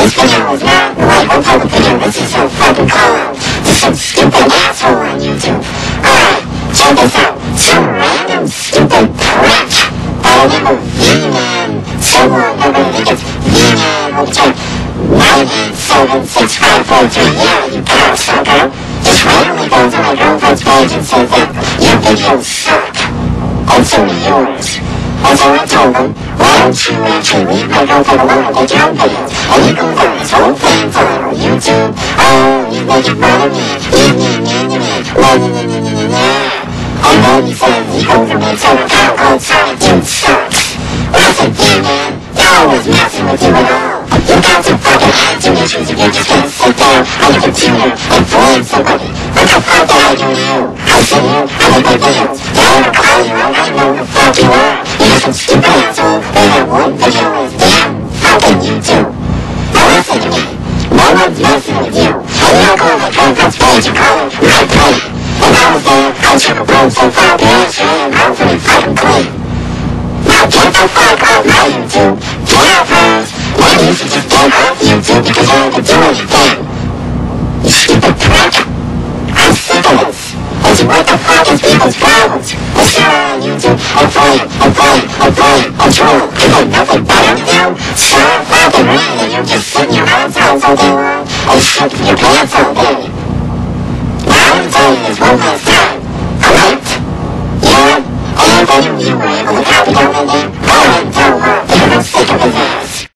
This video is not like one public video. This is so fucking out to some stupid asshole on YouTube. Alright, check this out. Some random stupid prick by the name of V-Man. Someone, I think it's V-Man, let me check. 9876543. Yeah, you cocksucker. Just randomly goes on my girlfriend's page and says that your videos suck. And so yours. And so I told him, why don't you actually leave my girlfriend alone and he goes on this whole thing for on YouTube. Oh, you make it fun of me. Yeah, yeah, yeah, yeah, yeah. Nah, nah, nah, nah, nah, nah. And then he says he goes and makes an account called Sonic Dude Sucks. I said, yeah, man, you're always messing with you at all. You got some fucking attitude issues you're just gonna sit there on your computer and blame somebody. What the fuck I to you? I sit here, I make my videos. Did I ever call you? I know who the fuck you are. You're some stupid asshole that had one video on his damn fucking YouTube. Now listen to me. No one's messing with you. You don't go my girlfriend's page and call her my plate. And I was there, I took a broom so far past you and hopefully fucking clean. Now get the fuck off my YouTube. Get out first. Maybe you just get YouTube because you haven't do anything. YouTube and play and play and play and troll. You? Stop fucking and you're just sitting your ass house all day long and shit your pants all day. Now I'm telling you this one last time. Alright? Yeah? And knew you were able to copy down my name,